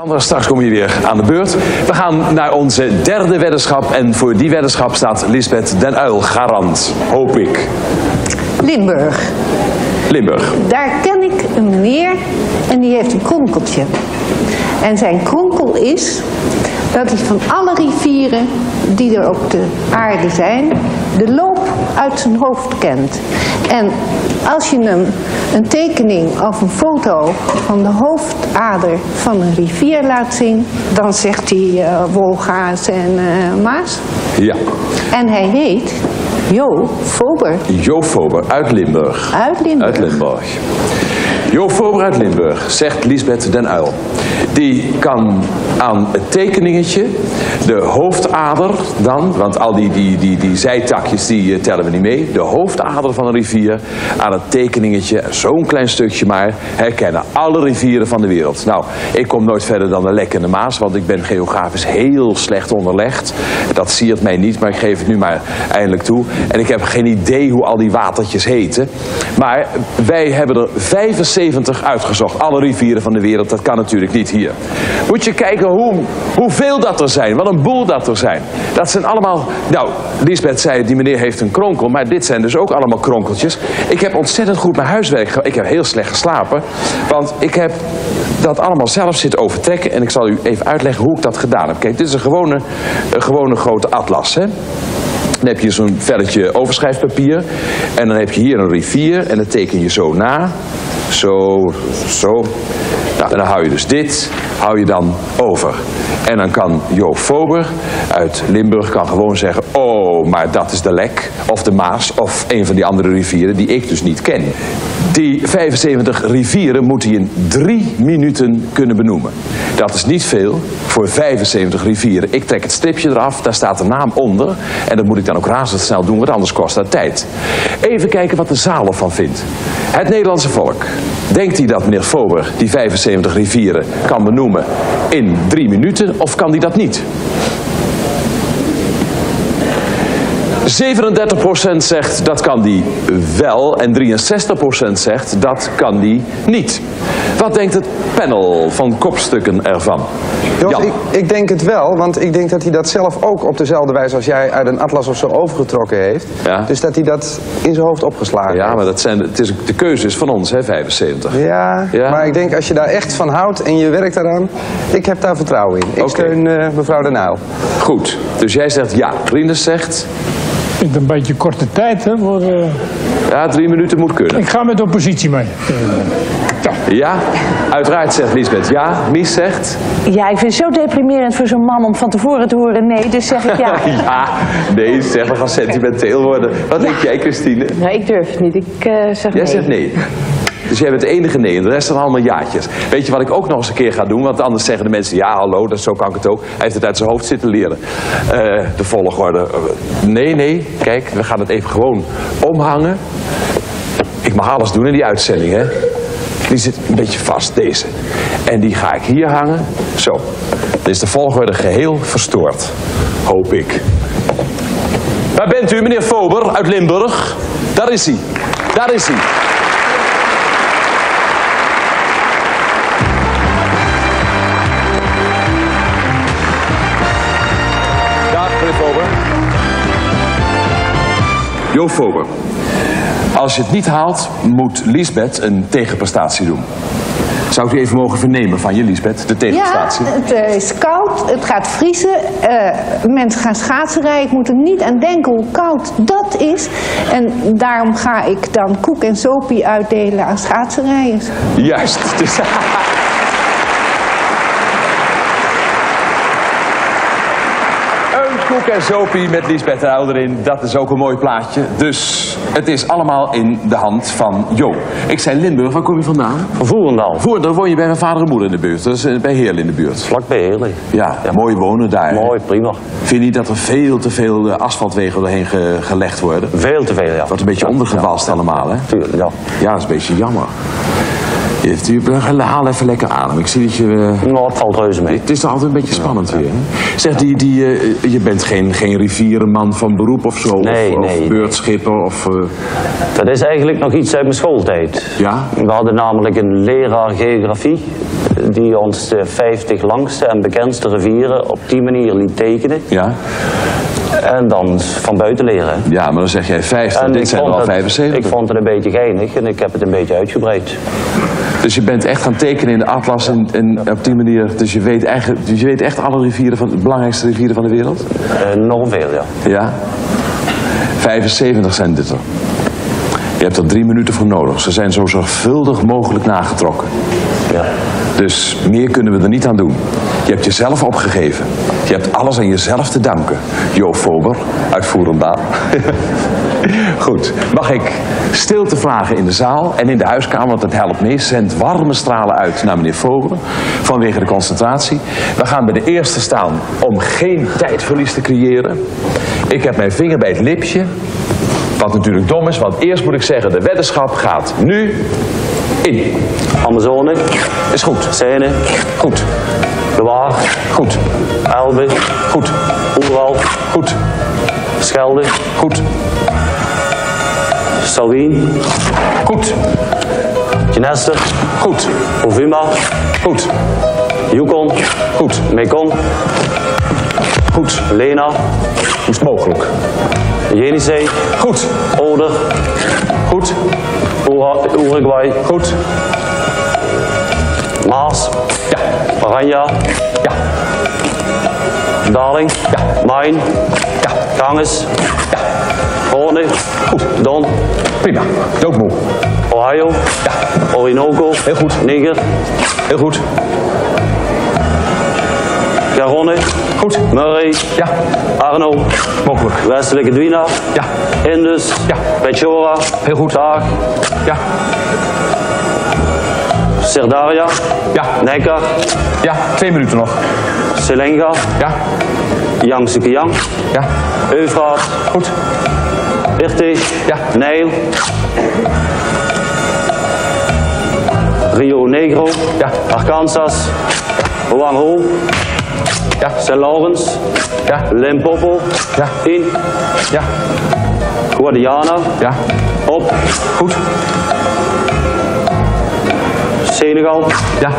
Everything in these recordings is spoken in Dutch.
Sandra, straks kom je weer aan de beurt. We gaan naar onze derde weddenschap. En voor die weddenschap staat Lisbeth den Uil garant, hoop ik. Limburg. Limburg. Daar ken ik een meneer en die heeft een kronkeltje. En zijn kronkel is dat hij van alle rivieren die er op de aarde zijn, de loop uit zijn hoofd kent. En als je hem een tekening of een foto van de hoofdader van een rivier laat zien, dan zegt hij eh Wolga's en eh, Maas. Ja. En hij heet Jo Fober Jo Fober uit Limburg. uit Limburg. Uit Limburg. Jo Fober Limburg, zegt Lisbeth den Uil. Die kan aan het tekeningetje, de hoofdader dan, want al die, die, die, die zijtakjes die eh, tellen we niet mee. De hoofdader van een rivier, aan het tekeningetje, zo'n klein stukje maar, herkennen alle rivieren van de wereld. Nou, ik kom nooit verder dan de Lek en de Maas, want ik ben geografisch heel slecht onderlegd. Dat siert mij niet, maar ik geef het nu maar eindelijk toe. En ik heb geen idee hoe al die watertjes heten. Maar wij hebben er 75 uitgezocht. Alle rivieren van de wereld, dat kan natuurlijk niet hier. Moet je kijken hoe, hoeveel dat er zijn. Wat een boel dat er zijn. Dat zijn allemaal... Nou, Lisbeth zei, die meneer heeft een kronkel. Maar dit zijn dus ook allemaal kronkeltjes. Ik heb ontzettend goed mijn huiswerk gedaan. Ik heb heel slecht geslapen. Want ik heb dat allemaal zelf zitten overtrekken. En ik zal u even uitleggen hoe ik dat gedaan heb. Kijk, dit is een gewone, een gewone grote atlas, hè. Dan heb je zo'n velletje overschrijfpapier. En dan heb je hier een rivier. En dat teken je zo na. Zo, zo. En dan hou je dus dit, hou je dan over. En dan kan Joop Fober uit Limburg kan gewoon zeggen... oh, maar dat is de Lek, of de Maas, of een van die andere rivieren... die ik dus niet ken. Die 75 rivieren moet hij in drie minuten kunnen benoemen. Dat is niet veel voor 75 rivieren. Ik trek het stripje eraf, daar staat de naam onder. En dat moet ik dan ook razendsnel doen, want anders kost dat tijd. Even kijken wat de zaal ervan vindt. Het Nederlandse volk. Denkt hij dat meneer Fober die 75 rivieren kan benoemen in drie minuten of kan hij dat niet? 37% zegt dat kan die wel en 63% zegt dat kan die niet. Wat denkt het panel van kopstukken ervan? Jos, ik, ik denk het wel, want ik denk dat hij dat zelf ook op dezelfde wijze als jij uit een atlas of zo overgetrokken heeft. Ja. Dus dat hij dat in zijn hoofd opgeslagen Ja, heeft. maar dat zijn, het is, de keuze is van ons, hè, 75. Ja, Ja. maar ik denk als je daar echt van houdt en je werkt daaraan, ik heb daar vertrouwen in. Ik Oké. steun eh, mevrouw de Nauw. Goed, dus jij zegt ja. Rinus zegt vind het een beetje korte tijd, hè? Voor, eh, ja, drie minuten moet kunnen. ik ga met de oppositie mee. Ja, uiteraard zegt Lisbeth ja. Mies zegt Ja, ik vind het zo deprimerend voor zo'n man om van tevoren te horen nee, dus zeg ik ja. ja. Nee, zeg we gaan sentimenteel worden. Wat denk jij, Christine? Nou, ik durf het niet. Ik eh, zeg Jij nee. zegt nee. Dus jij bent de enige nee en de rest zijn allemaal jaatjes. Weet je wat ik ook nog eens een keer ga doen? Want anders zeggen de mensen, ja hallo, dat, zo kan ik het ook. Hij heeft het uit zijn hoofd zitten leren. Eh, de volgorde. Nee, nee, kijk, we gaan het even gewoon omhangen. Ik mag alles doen in die uitzending, hè. Die zit een beetje vast, deze. En die ga ik hier hangen. Zo. Dan is de volgorde geheel verstoord. Hoop ik. Waar bent u, meneer Fober uit Limburg? Daar is hij. Daar is hij. Meneer Fober. Jo Fober. Als je het niet haalt, moet Lisbeth een tegenprestatie doen. Zou ik u even mogen vernemen van je, Lisbeth, de Ja, tegenprestatie? het eh, is koud, het gaat vriezen. eh, mensen gaan schaatsen rijden. Ik moet er niet aan denken hoe koud dat is. En daarom ga ik dan koek en sopie uitdelen aan schaatsenrijders. Juist. Dus... Koek en sopie met Lisbeth de Uil erin. Dat is ook een mooi plaatje. Dus het is allemaal in de hand van Jo. Ik zei Limburg, waar kom je vandaan? Voerendal. Voerder woon je bij mijn vader en moeder in de buurt. Dat is eh, bij Heerlen in de buurt. Vlakbij Heerlen. Ja, mooi wonen daar. Mooi, prima. Vind je niet dat er veel te veel eh, asfaltwegen doorheen ge- gelegd worden? Veel te veel, ja. Wordt een beetje ondergewalst allemaal, hè? Tuurlijk, ja. Ja, dat is een beetje jammer. Je, je, haal even lekker adem. Ik zie dat je... eh, Nou, het valt reuze mee. het is altijd een beetje spannend weer. Hè? Zeg, die, die, eh, je bent geen, geen rivierenman van beroep of zo? Nee, of, nee. Of beurtschipper of... eh, Dat is eigenlijk nog iets uit mijn schooltijd. ja? We hadden namelijk een leraar geografie die ons de 50 langste en bekendste rivieren op die manier liet tekenen. Ja? En dan van buiten leren. Ja, maar dan zeg jij 50. En Dit zijn er al het- 75. Ik vond het een beetje geinig en ik heb het een beetje uitgebreid. Dus je bent echt gaan tekenen in de atlas en, en op die manier... Dus je weet, eigenlijk, dus je weet echt alle rivieren van, de belangrijkste rivieren van de wereld? Enorm veel, ja. Ja? 75 zijn dit er. Je hebt er drie minuten voor nodig. Ze zijn zo zorgvuldig mogelijk nagetrokken. ja. Dus meer kunnen we er niet aan doen. Je hebt jezelf opgegeven. Je hebt alles aan jezelf te danken. Jo Fober, uitvoerend. Goed, mag ik stilte vragen in de zaal en in de huiskamer, want dat helpt mee. Zend warme stralen uit naar meneer Vogel vanwege de concentratie. We gaan bij de eerste staan om geen tijdverlies te creëren. Ik heb mijn vinger bij het lipje, wat natuurlijk dom is, want eerst moet ik zeggen, de weddenschap gaat nu in. Amazone, Is goed. Seine, Goed. De Waar, Goed. Elbe, Goed. Oeral, Goed. Schelde, Goed. Salween, Goed. Genester, Goed. Ovuma, Goed. Yukon, Goed. Mekong, Goed. Lena, Is mogelijk. Jenisei, Goed. Oder, Goed. Uruguay, Goed. Maas, Ja. Oranje, Ja. Darling, Ja. Main, Ja. Ganges, Ja. Horne, Goed. Don, Prima. Doodmoe. Ohio, Orinoco, Heel goed. Niger, Heel goed. Garonne, Goed. Murray, Ja. Arno, Mogelijk. Westelijke Dwina, Ja. Indus, Ja. Pechora, Heel goed. Taag, Ja. Serdaria, Ja. Neckar, Ja. Twee minuten nog. Selenga, Ja. Kiang, Ja. Eufraat, Goed. Irtig, Ja. Nijl, Rio Negro, Ja. Arkansas, Hoang Ho, Ja. St. Lawrence, Ja. Limpopo, Ja. In, Ja. Guadiana, Ja. Op, Goed. Senegal, Ja.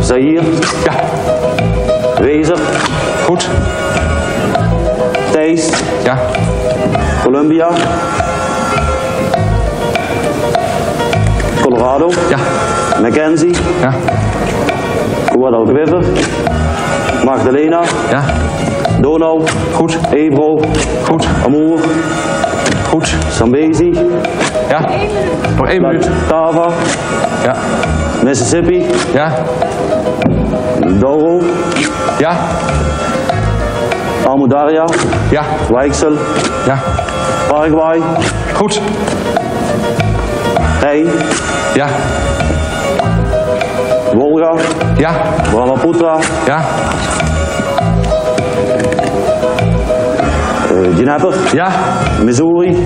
Zaire, Ja. Wezer, Goed. Thijs, Ja. Colombia, Colorado, Ja. Mackenzie, Ja. Guadalquivir, Magdalena, Ja. Donau, Goed. Ebro, Goed. Amour, Goed. Zambezi, Ja. Nog één minuut. Tava, Ja. Mississippi, Ja. Douro, Ja. Almudaria, Ja. Weichsel, Ja. Paraguay, Goed. Rijn, Ja. Wolga, Ja. Brahmaputra, Ja. Dnieper, Ja. Missouri,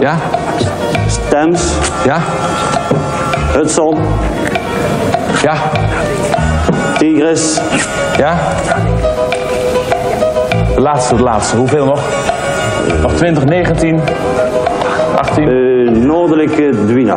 Ja. Thames, Ja. Hudson, Ja. Tigris, Ja. Laatste, laatste. Hoeveel nog? Nog 20, 19, 18. eh, Noordelijke Dwina.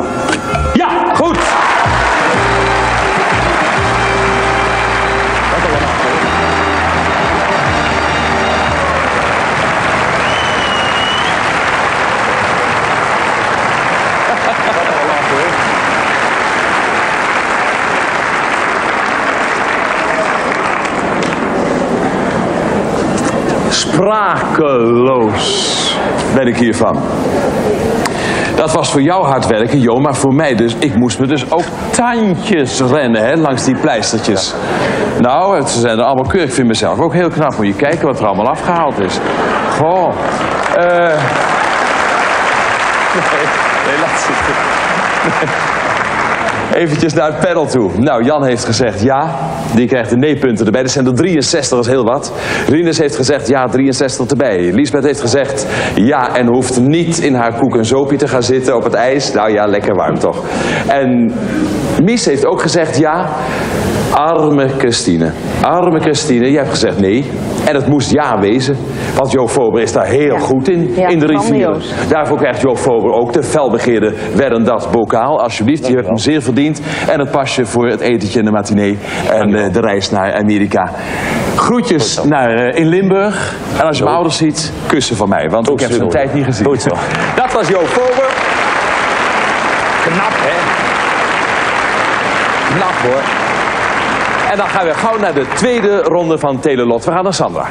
Sprakeloos ben ik hiervan. Dat was voor jou hard werken, Jo, maar voor mij dus. Ik moest me dus ook tandjes rennen hè, langs die pleistertjes. Nou, ze zijn er allemaal keurig. Ik vind mezelf ook heel knap. Moet je kijken wat er allemaal afgehaald is. Goh. eh nee, nee. Eventjes naar het panel toe. Nou, Jan heeft gezegd ja. Die krijgt de nee-punten erbij. Dat zijn er 63, dat is heel wat. Rinus heeft gezegd ja, 63 erbij. Liesbeth heeft gezegd ja en hoeft niet in haar koek en zoopje te gaan zitten op het ijs. Nou ja, lekker warm toch. En Mies heeft ook gezegd ja. Arme Christine. Arme Christine, jij hebt gezegd nee. En het moest ja wezen. Want Jo Fober is daar heel goed in, Ja, in de rivieren. grandioos. Daarvoor krijgt Jo Fober ook de felbegeerde werden dat bokaal. Alsjeblieft, je hebt hem zeer verdiend. En het pasje voor het etentje en de matinee. En eh, de reis naar Amerika. Groetjes naar, eh, in Limburg. En als je mijn ouders ziet, kussen van mij. Want ik heb ze een tijd niet gezien. Goed zo. Dat was Jo Fober. Knap, hè? Knap, hoor. En dan gaan we gauw naar de tweede ronde van Telelot. We gaan naar Sandra.